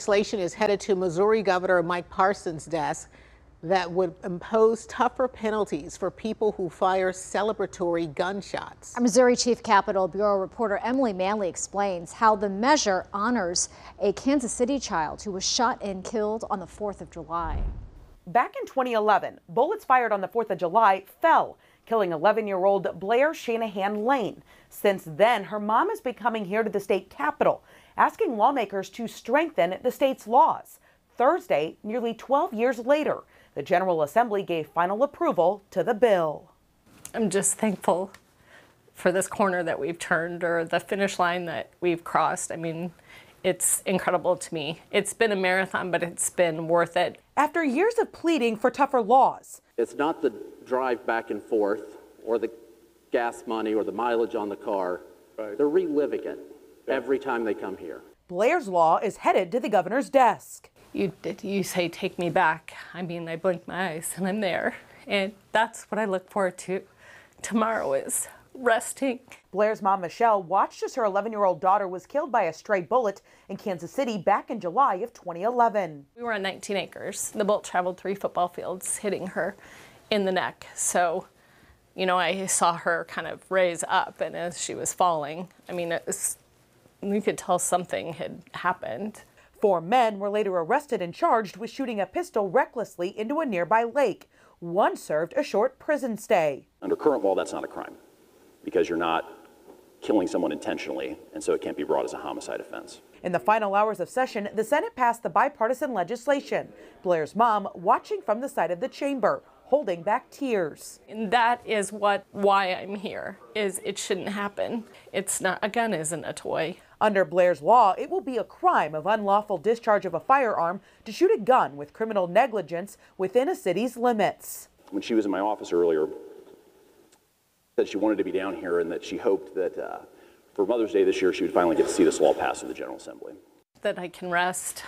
Legislation is headed to Missouri Governor Mike Parson's desk that would impose tougher penalties for people who fire celebratory gunshots. Our Missouri Chief Capitol Bureau reporter Emily Manley explains how the measure honors a Kansas City child who was shot and killed on the 4th of July. Back in 2011, bullets fired on the 4th of July fell, killing 11 year old Blair Shanahan Lane. Since then, her mom has been coming here to the state capitol, asking lawmakers to strengthen the state's laws. Thursday, nearly 12 years later, the General Assembly gave final approval to the bill. I'm just thankful for this corner that we've turned or the finish line that we've crossed. I mean, it's incredible to me. It's been a marathon, but it's been worth it. After years of pleading for tougher laws, it's not the drive back and forth or the gas money or the mileage on the car. Right. They're reliving it every time they come here. Blair's law is headed to the governor's desk. You, you say, take me back. I mean, I blink my eyes and I'm there. And that's what I look forward to tomorrow is resting. Blair's mom, Michelle, watched as her 11 year old daughter was killed by a stray bullet in Kansas City back in July of 2011. We were on 19 acres. The bullet traveled three football fields, hitting her in the neck. So, you know, I saw her kind of raise up, and as she was falling, I mean, it was, you could tell something had happened. Four men were later arrested and charged with shooting a pistol recklessly into a nearby lake. One served a short prison stay. Under current law, that's not a crime because you're not killing someone intentionally, and so it can't be brought as a homicide offense. In the final hours of session, the Senate passed the bipartisan legislation. Blair's mom watching from the side of the chamber, holding back tears. And that is what why I'm here. Is it shouldn't happen. It's not a gun isn't a toy. Under Blair's law, it will be a crime of unlawful discharge of a firearm to shoot a gun with criminal negligence within a city's limits. When she was in my office earlier, that she wanted to be down here and that she hoped that uh, for Mother's Day this year she would finally get to see this law pass through the General Assembly. That I can rest,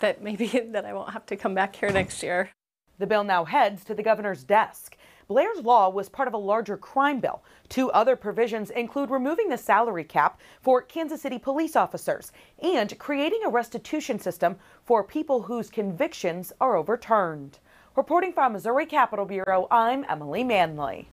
that maybe that I won't have to come back here next year. The bill now heads to the governor's desk. Blair's law was part of a larger crime bill. Two other provisions include removing the salary cap for Kansas City police officers and creating a restitution system for people whose convictions are overturned. Reporting from Missouri Capitol Bureau, I'm Emily Manley.